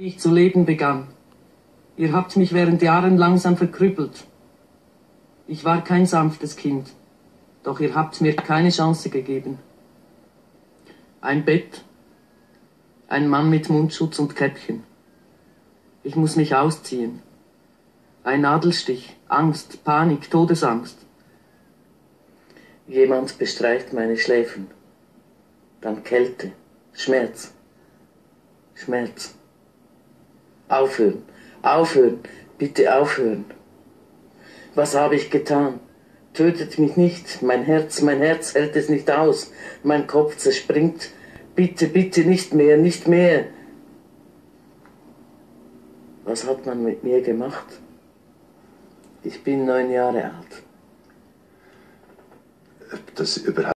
ich zu leben begann. Ihr habt mich während Jahren langsam verkrüppelt. Ich war kein sanftes Kind, doch ihr habt mir keine Chance gegeben. Ein Bett, ein Mann mit Mundschutz und Käppchen. Ich muss mich ausziehen. Ein Nadelstich, Angst, Panik, Todesangst. Jemand bestreicht meine Schläfen. Dann Kälte, Schmerz, Schmerz. Aufhören, aufhören, bitte aufhören. Was habe ich getan? Tötet mich nicht, mein Herz, mein Herz hält es nicht aus, mein Kopf zerspringt. Bitte, bitte nicht mehr, nicht mehr. Was hat man mit mir gemacht? Ich bin neun Jahre alt. Das überhaupt